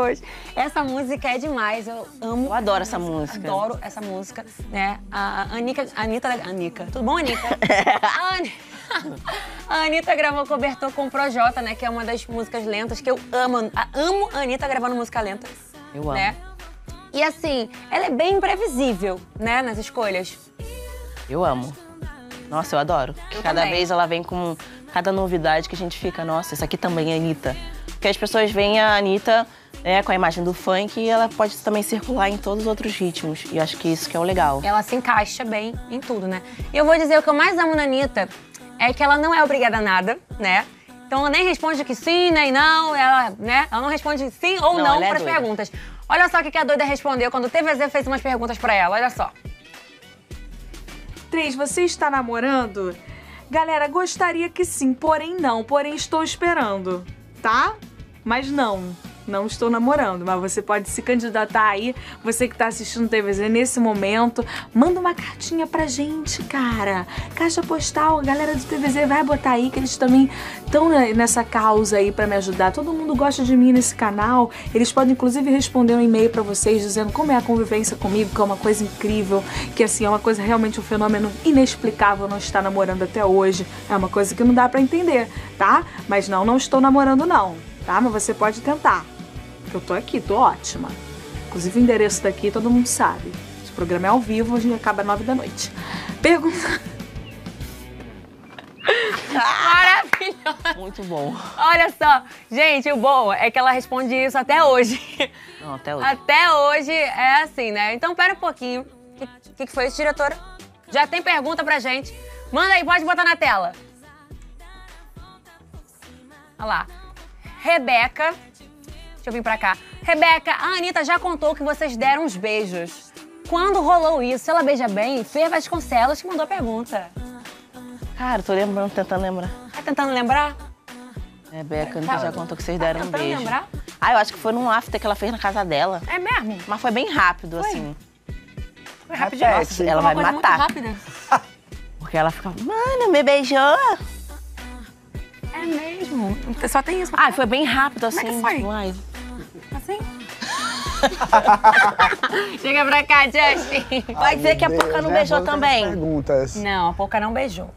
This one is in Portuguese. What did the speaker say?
Hoje. Essa música é demais, eu amo. Eu adoro essa música. Adoro essa música, né? A Anica, Anitta, Anica, tudo bom, Anitta? a, Ani- a Anitta gravou cobertor com o Projota, né? Que é uma das músicas lentas que eu amo. Amo a Anitta gravando música lenta. Eu amo. Né? E assim, ela é bem imprevisível, né? Nas escolhas. Eu amo. Nossa, eu adoro. Eu cada também. vez ela vem com cada novidade que a gente fica, nossa, isso aqui também é Anitta. Porque as pessoas veem a Anitta né, com a imagem do funk e ela pode também circular em todos os outros ritmos. E eu acho que isso que é o legal. Ela se encaixa bem em tudo, né? E eu vou dizer o que eu mais amo na Anitta é que ela não é obrigada a nada, né? Então ela nem responde que sim, nem não, ela, né? Ela não responde sim ou Não, não, é para as doida. perguntas. Olha só o que que a doida respondeu quando o TVZ fez umas perguntas pra ela, olha só. Três, você está namorando? Galera, gostaria que sim, porém não. Porém, estou esperando, tá? Mas não, não estou namorando. Mas você pode se candidatar aí, você que está assistindo TVZ nesse momento. Manda uma cartinha pra gente, cara. Caixa postal, a galera do TVZ vai botar aí, que eles também estão nessa causa aí pra me ajudar. Todo mundo gosta de mim nesse canal. Eles podem, inclusive, responder um e-mail pra vocês dizendo como é a convivência comigo, que é uma coisa incrível, que assim, é uma coisa realmente um fenômeno inexplicável não estar namorando até hoje. É uma coisa que não dá pra entender, tá? Mas não, não estou namorando não, tá? Mas você pode tentar. Porque eu tô aqui, tô ótima. Inclusive o endereço daqui todo mundo sabe. Esse programa é ao vivo, a gente acaba às nove da noite. Pergunta. Maravilhosa! Muito bom. Olha só, gente, o bom é que ela responde isso até hoje. Não, até hoje. Até hoje é assim, né? Então pera um pouquinho. O que, que, que foi isso, diretora? Já tem pergunta pra gente. Manda aí, pode botar na tela. Olha lá. Rebeca. Deixa eu vir pra cá. Rebeca, a Anitta já contou que vocês deram uns beijos. Quando rolou isso? Ela beija bem? Fê Vasconcelos que mandou a pergunta. Cara, tô lembrando, tentando lembrar. Tá tentando lembrar? Rebeca, Tá- já contou que vocês tá deram um tentando beijo. lembrar? Ah, eu acho que foi num after que ela fez na casa dela. É mesmo? Mas foi bem rápido, assim. Foi rapidinho. Repete. Ela vai me coisa muito matar. rápida. Porque ela ficava, mano, me beijou. É mesmo. Só tem isso. Ah, foi bem rápido, assim. Como é que foi? tipo, ai, Assim? Chega pra cá, Justin. Vai dizer que a Deus, não né? beijou também. Perguntas. Não, a Pouca não beijou.